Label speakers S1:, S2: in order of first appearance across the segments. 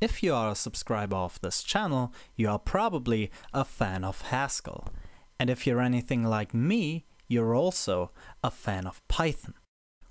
S1: If you are a subscriber of this channel, you are probably a fan of Haskell. And if you're anything like me, you're also a fan of Python.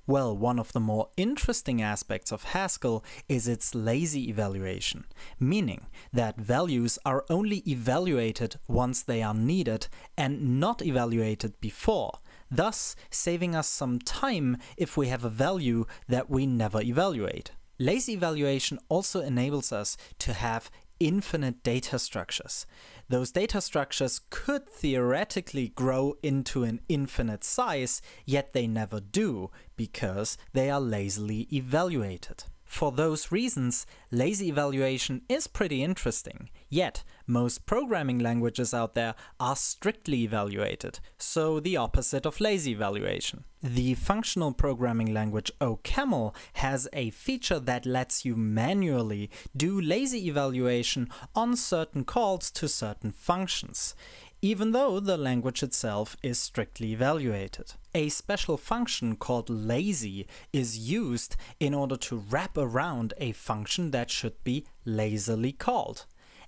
S1: Well, one of the more interesting aspects of Haskell is its lazy evaluation, meaning that values are only evaluated once they are needed and not evaluated before, thus saving us some time if we have a value that we never evaluate. Lazy evaluation also enables us to have infinite data structures. Those data structures could theoretically grow into an infinite size, yet they never do, because they are lazily evaluated. For those reasons, lazy evaluation is pretty interesting. Yet, most programming languages out there are strictly evaluated, so the opposite of lazy evaluation. The functional programming language OCaml has a feature that lets you manually do lazy evaluation on certain calls to certain functions even though the language itself is strictly evaluated. A special function called lazy is used in order to wrap around a function that should be lazily called.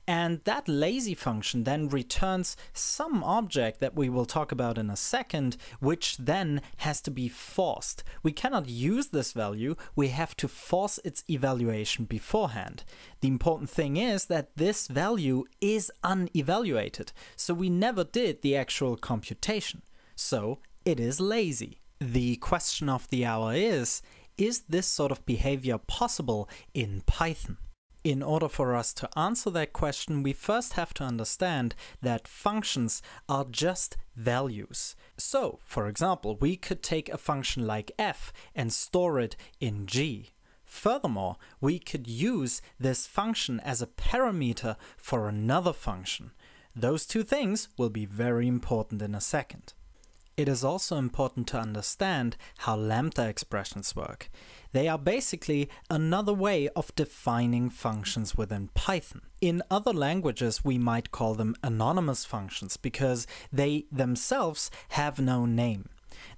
S1: And that lazy function then returns some object that we will talk about in a second, which then has to be forced. We cannot use this value, we have to force its evaluation beforehand. The important thing is that this value is unevaluated, so we never did the actual computation. So it is lazy. The question of the hour is, is this sort of behavior possible in Python? In order for us to answer that question, we first have to understand that functions are just values. So, for example, we could take a function like f and store it in g. Furthermore, we could use this function as a parameter for another function. Those two things will be very important in a second. It is also important to understand how lambda expressions work. They are basically another way of defining functions within Python. In other languages, we might call them anonymous functions because they themselves have no name.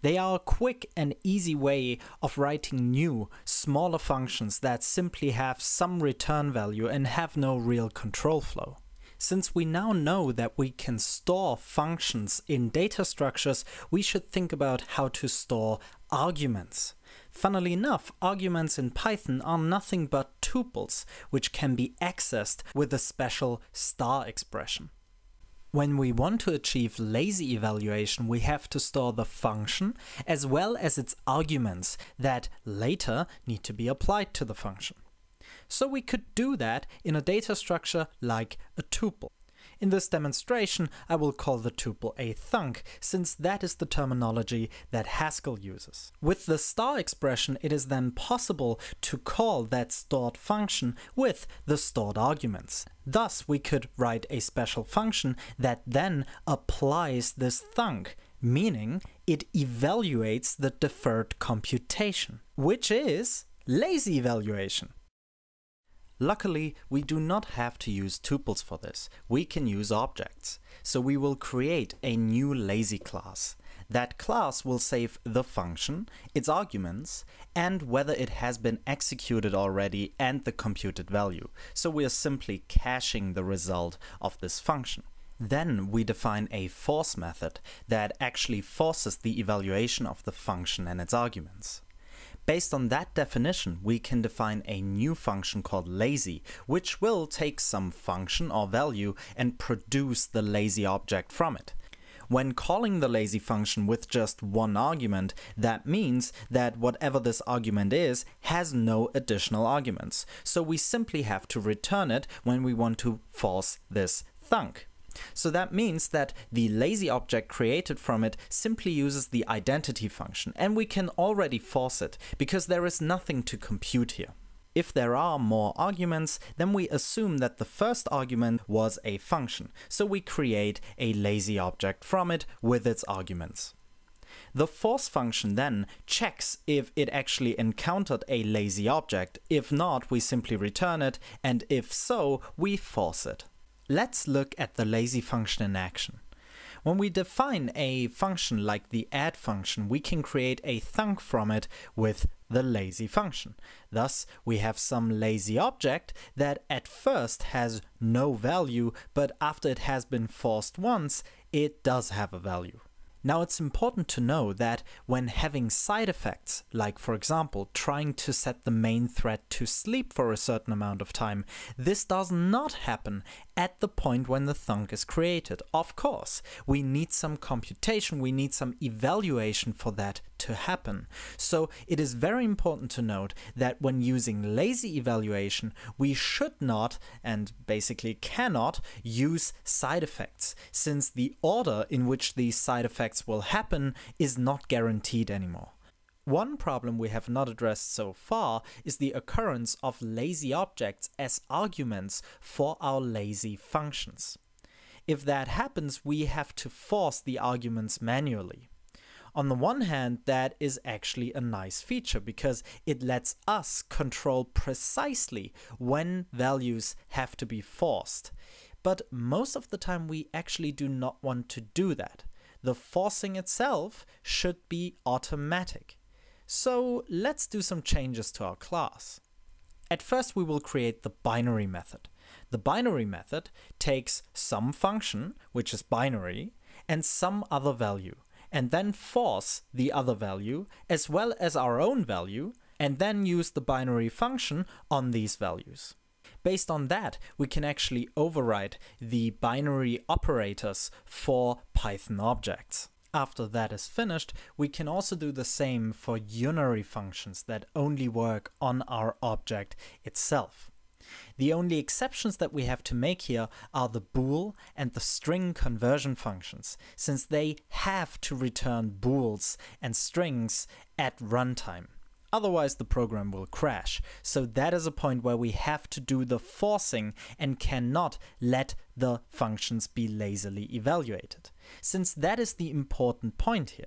S1: They are a quick and easy way of writing new, smaller functions that simply have some return value and have no real control flow. Since we now know that we can store functions in data structures, we should think about how to store arguments. Funnily enough, arguments in Python are nothing but tuples, which can be accessed with a special star expression. When we want to achieve lazy evaluation, we have to store the function as well as its arguments that later need to be applied to the function. So we could do that in a data structure like a tuple. In this demonstration, I will call the tuple a thunk, since that is the terminology that Haskell uses. With the star expression, it is then possible to call that stored function with the stored arguments. Thus, we could write a special function that then applies this thunk, meaning it evaluates the deferred computation, which is lazy evaluation. Luckily, we do not have to use tuples for this. We can use objects. So we will create a new lazy class. That class will save the function, its arguments, and whether it has been executed already and the computed value. So we are simply caching the result of this function. Then we define a force method that actually forces the evaluation of the function and its arguments. Based on that definition, we can define a new function called lazy, which will take some function or value and produce the lazy object from it. When calling the lazy function with just one argument, that means that whatever this argument is has no additional arguments. So we simply have to return it when we want to force this thunk. So that means that the lazy object created from it simply uses the identity function, and we can already force it, because there is nothing to compute here. If there are more arguments, then we assume that the first argument was a function, so we create a lazy object from it with its arguments. The force function then checks if it actually encountered a lazy object. If not, we simply return it, and if so, we force it. Let's look at the lazy function in action. When we define a function like the add function, we can create a thunk from it with the lazy function. Thus, we have some lazy object that at first has no value, but after it has been forced once, it does have a value. Now it's important to know that when having side effects, like for example trying to set the main thread to sleep for a certain amount of time, this does not happen at the point when the thunk is created. Of course, we need some computation, we need some evaluation for that to happen. So it is very important to note that when using lazy evaluation, we should not and basically cannot use side effects, since the order in which these side effects will happen is not guaranteed anymore. One problem we have not addressed so far is the occurrence of lazy objects as arguments for our lazy functions. If that happens, we have to force the arguments manually. On the one hand, that is actually a nice feature because it lets us control precisely when values have to be forced. But most of the time, we actually do not want to do that. The forcing itself should be automatic. So let's do some changes to our class. At first we will create the binary method. The binary method takes some function, which is binary, and some other value, and then force the other value as well as our own value, and then use the binary function on these values. Based on that, we can actually override the binary operators for Python objects. After that is finished, we can also do the same for unary functions that only work on our object itself. The only exceptions that we have to make here are the bool and the string conversion functions, since they have to return bools and strings at runtime. Otherwise the program will crash. So that is a point where we have to do the forcing and cannot let the functions be lazily evaluated. Since that is the important point here.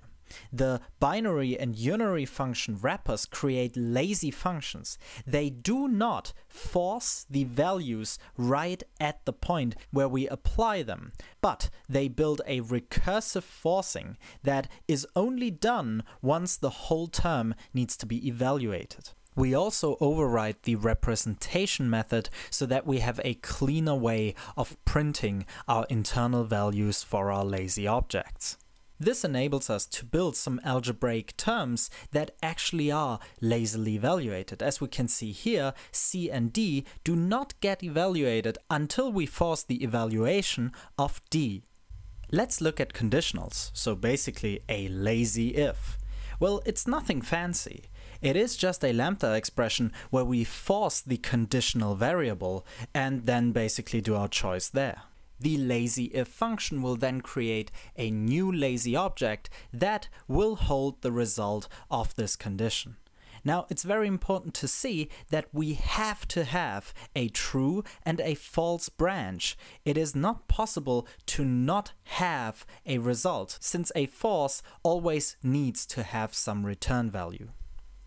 S1: The binary and unary function wrappers create lazy functions. They do not force the values right at the point where we apply them, but they build a recursive forcing that is only done once the whole term needs to be evaluated. We also override the representation method so that we have a cleaner way of printing our internal values for our lazy objects. This enables us to build some algebraic terms that actually are lazily evaluated. As we can see here, C and D do not get evaluated until we force the evaluation of D. Let's look at conditionals, so basically a lazy if. Well, it's nothing fancy. It is just a lambda expression where we force the conditional variable and then basically do our choice there. The lazy if function will then create a new lazy object that will hold the result of this condition. Now, it's very important to see that we have to have a true and a false branch. It is not possible to not have a result, since a false always needs to have some return value.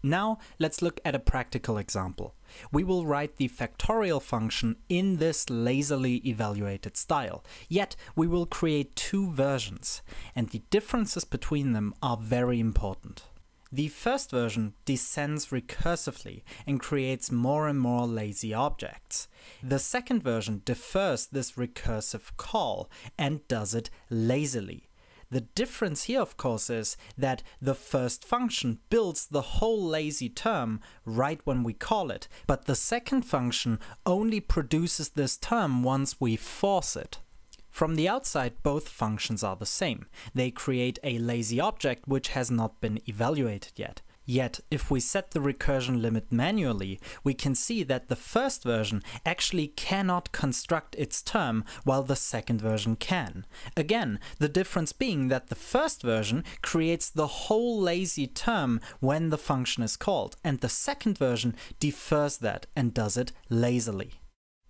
S1: Now let's look at a practical example. We will write the factorial function in this lazily evaluated style, yet we will create two versions, and the differences between them are very important. The first version descends recursively and creates more and more lazy objects. The second version defers this recursive call and does it lazily. The difference here, of course, is that the first function builds the whole lazy term right when we call it, but the second function only produces this term once we force it. From the outside, both functions are the same. They create a lazy object which has not been evaluated yet. Yet, if we set the recursion limit manually, we can see that the first version actually cannot construct its term while the second version can. Again, the difference being that the first version creates the whole lazy term when the function is called, and the second version defers that and does it lazily.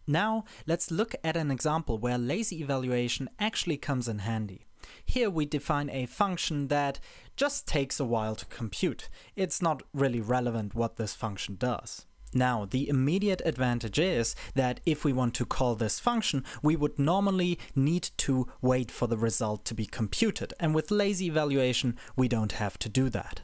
S1: Now, let's look at an example where lazy evaluation actually comes in handy. Here we define a function that just takes a while to compute. It's not really relevant what this function does. Now, the immediate advantage is that if we want to call this function, we would normally need to wait for the result to be computed, and with lazy evaluation, we don't have to do that.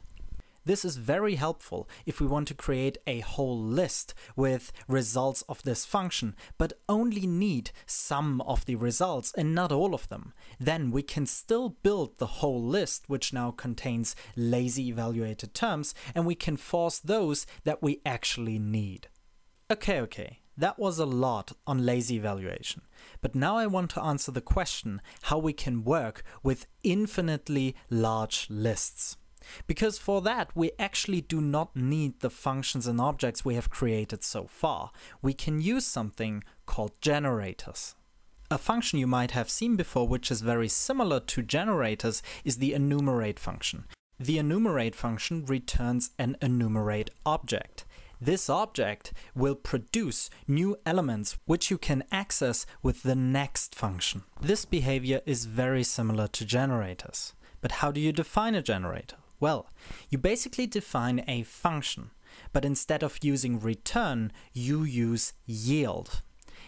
S1: This is very helpful if we want to create a whole list with results of this function, but only need some of the results and not all of them. Then we can still build the whole list, which now contains lazy evaluated terms, and we can force those that we actually need. Okay, okay, that was a lot on lazy evaluation. But now I want to answer the question how we can work with infinitely large lists. Because for that, we actually do not need the functions and objects we have created so far. We can use something called generators. A function you might have seen before which is very similar to generators is the enumerate function. The enumerate function returns an enumerate object. This object will produce new elements which you can access with the next function. This behavior is very similar to generators. But how do you define a generator? Well, you basically define a function, but instead of using return, you use yield.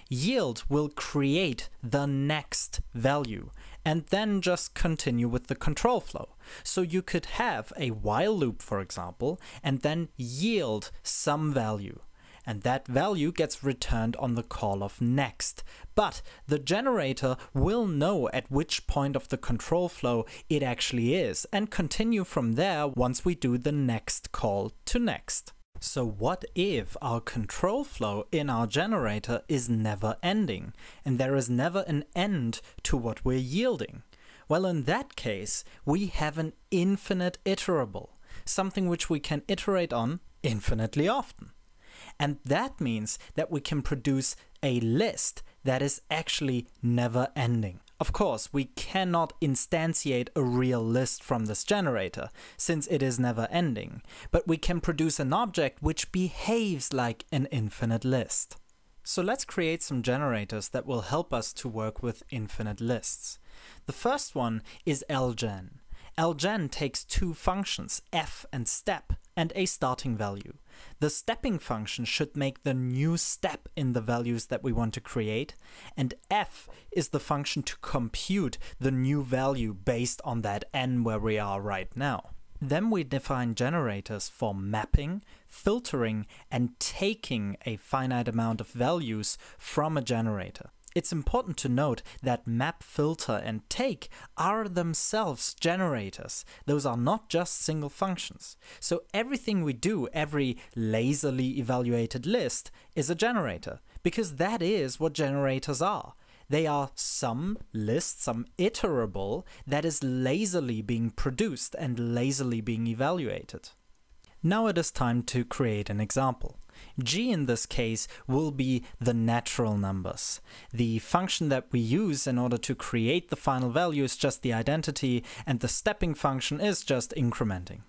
S1: Yield will create the next value and then just continue with the control flow. So you could have a while loop, for example, and then yield some value and that value gets returned on the call of next. But the generator will know at which point of the control flow it actually is and continue from there once we do the next call to next. So what if our control flow in our generator is never ending and there is never an end to what we're yielding? Well, in that case, we have an infinite iterable, something which we can iterate on infinitely often. And that means that we can produce a list that is actually never ending. Of course, we cannot instantiate a real list from this generator, since it is never ending, but we can produce an object which behaves like an infinite list. So let's create some generators that will help us to work with infinite lists. The first one is lgen. lgen takes two functions, f and step, and a starting value. The stepping function should make the new step in the values that we want to create, and f is the function to compute the new value based on that n where we are right now. Then we define generators for mapping, filtering, and taking a finite amount of values from a generator. It's important to note that map, filter, and take are themselves generators. Those are not just single functions. So everything we do, every lazily evaluated list, is a generator, because that is what generators are. They are some list, some iterable, that is lazily being produced and lazily being evaluated. Now it is time to create an example g in this case will be the natural numbers. The function that we use in order to create the final value is just the identity, and the stepping function is just incrementing.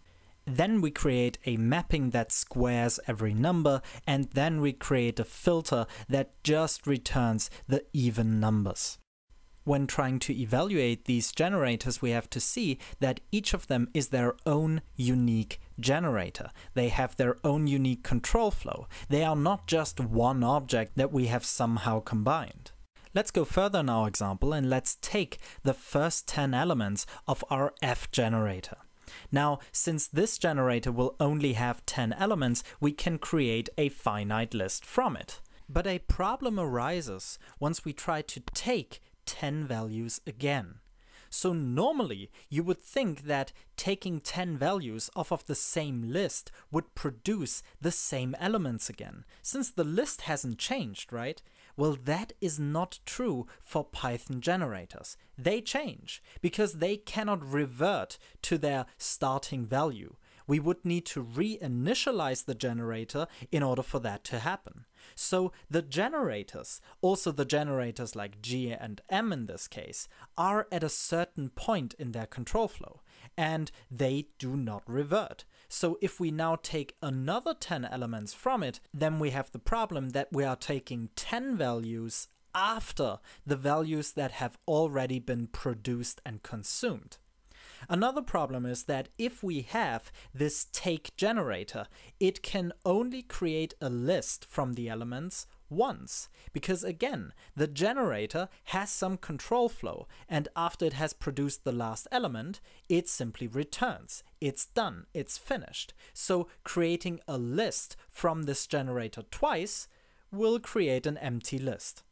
S1: Then we create a mapping that squares every number, and then we create a filter that just returns the even numbers when trying to evaluate these generators, we have to see that each of them is their own unique generator. They have their own unique control flow. They are not just one object that we have somehow combined. Let's go further in our example and let's take the first 10 elements of our F generator. Now, since this generator will only have 10 elements, we can create a finite list from it. But a problem arises once we try to take 10 values again. So normally you would think that taking 10 values off of the same list would produce the same elements again, since the list hasn't changed, right? Well, that is not true for Python generators. They change because they cannot revert to their starting value we would need to reinitialize the generator in order for that to happen. So the generators, also the generators like G and M in this case, are at a certain point in their control flow and they do not revert. So if we now take another 10 elements from it, then we have the problem that we are taking 10 values after the values that have already been produced and consumed. Another problem is that if we have this take generator, it can only create a list from the elements once, because again, the generator has some control flow, and after it has produced the last element, it simply returns. It's done, it's finished. So creating a list from this generator twice will create an empty list.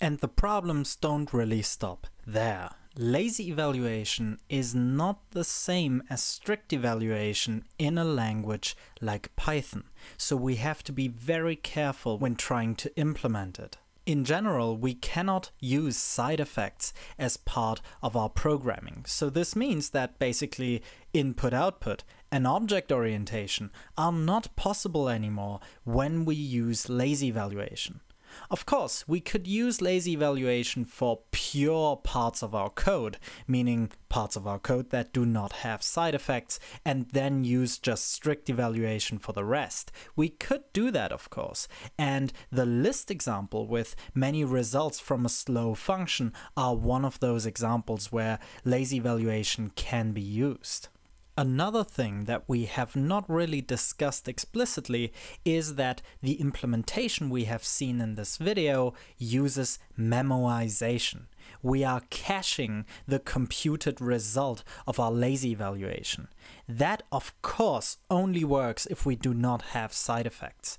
S1: And the problems don't really stop there. Lazy evaluation is not the same as strict evaluation in a language like Python, so we have to be very careful when trying to implement it. In general, we cannot use side effects as part of our programming. So this means that basically input-output and object orientation are not possible anymore when we use lazy evaluation. Of course, we could use lazy evaluation for pure parts of our code, meaning parts of our code that do not have side effects, and then use just strict evaluation for the rest. We could do that, of course, and the list example with many results from a slow function are one of those examples where lazy evaluation can be used. Another thing that we have not really discussed explicitly is that the implementation we have seen in this video uses memoization. We are caching the computed result of our lazy evaluation. That, of course, only works if we do not have side effects.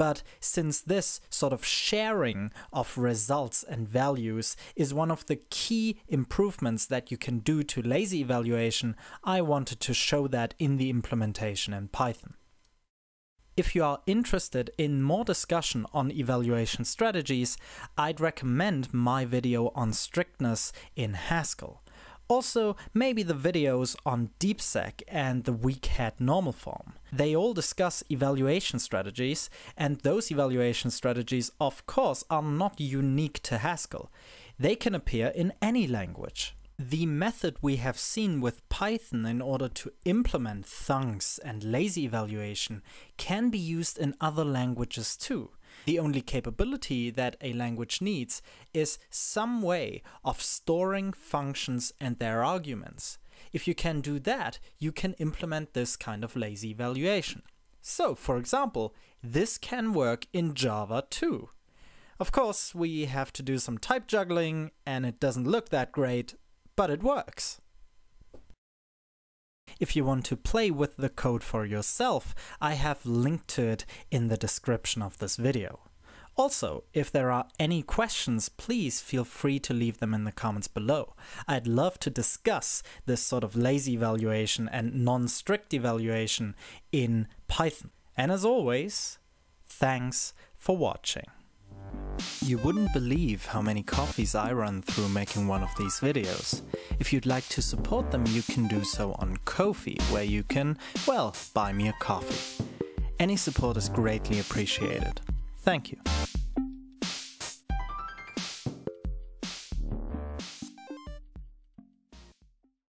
S1: But since this sort of sharing of results and values is one of the key improvements that you can do to lazy evaluation, I wanted to show that in the implementation in Python. If you are interested in more discussion on evaluation strategies, I'd recommend my video on strictness in Haskell. Also, maybe the videos on deepseq and the weak head normal form. They all discuss evaluation strategies, and those evaluation strategies, of course, are not unique to Haskell. They can appear in any language. The method we have seen with Python in order to implement thunks and lazy evaluation can be used in other languages too. The only capability that a language needs is some way of storing functions and their arguments. If you can do that, you can implement this kind of lazy evaluation. So, for example, this can work in Java too. Of course, we have to do some type juggling and it doesn't look that great, but it works. If you want to play with the code for yourself, I have linked to it in the description of this video. Also, if there are any questions, please feel free to leave them in the comments below. I'd love to discuss this sort of lazy evaluation and non-strict evaluation in Python. And as always, thanks for watching. You wouldn't believe how many coffees I run through making one of these videos. If you'd like to support them, you can do so on Ko-fi, where you can, well, buy me a coffee. Any support is greatly appreciated. Thank you.